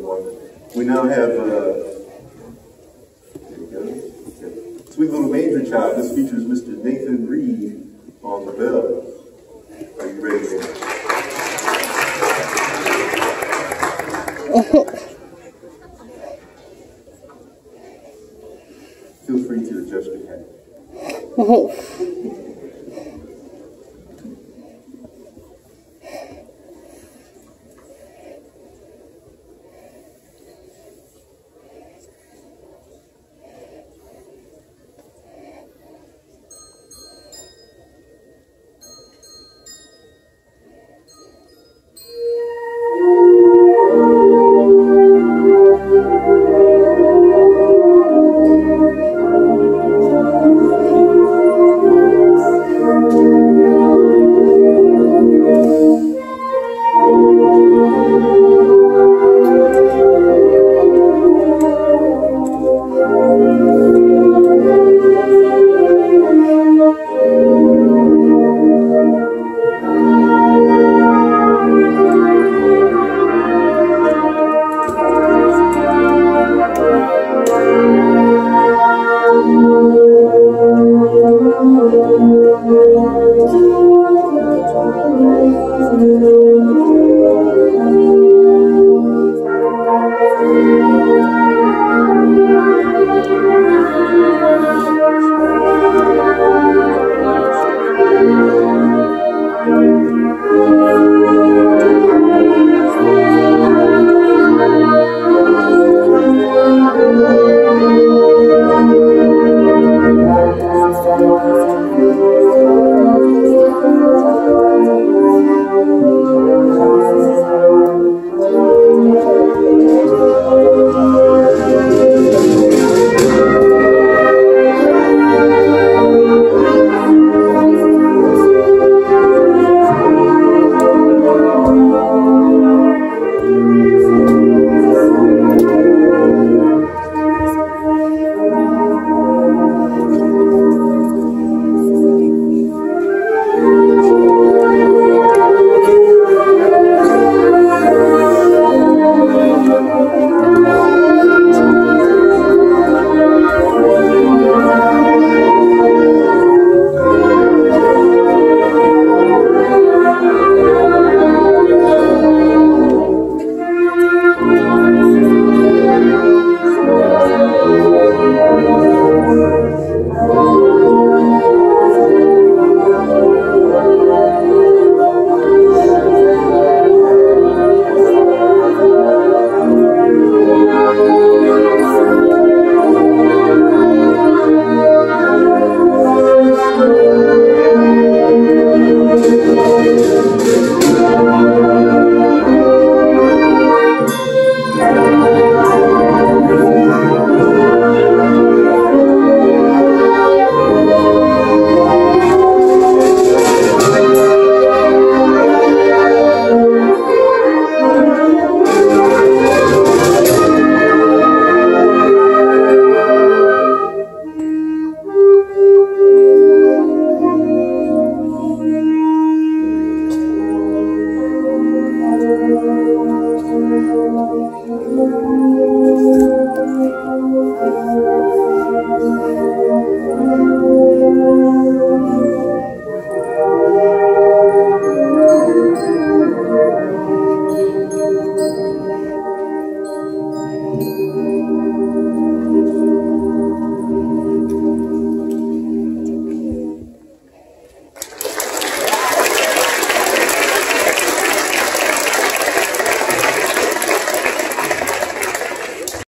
everyone. We now have, uh, there we go. Sweet Little Manger Child. This features Mr. Nathan Reed on the bell. Are you ready? Feel free to adjust your hat. you. Thank you.